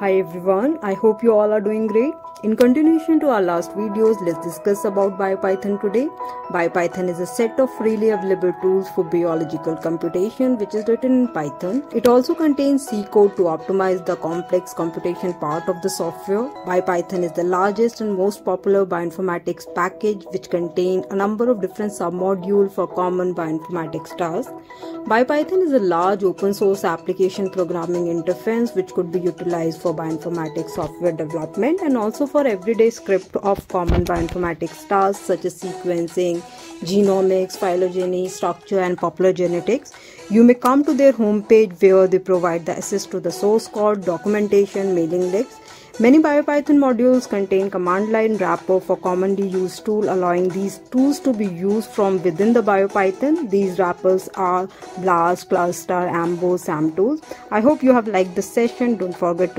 Hi everyone, I hope you all are doing great. In continuation to our last videos, let's discuss about BioPython today. BioPython is a set of freely available tools for biological computation which is written in Python. It also contains C code to optimize the complex computation part of the software. BioPython is the largest and most popular bioinformatics package which contains a number of different submodules for common bioinformatics tasks. BioPython is a large open source application programming interface which could be utilized for bioinformatics software development and also for everyday script of common bioinformatics tasks such as sequencing, genomics, phylogeny, structure, and popular genetics. You may come to their homepage where they provide the access to the source code, documentation, mailing lists. Many BioPython modules contain command line wrapper for commonly used tool allowing these tools to be used from within the BioPython. These wrappers are BLAST, Clustal, EMBOSS, SAMTools. I hope you have liked this session. Don't forget to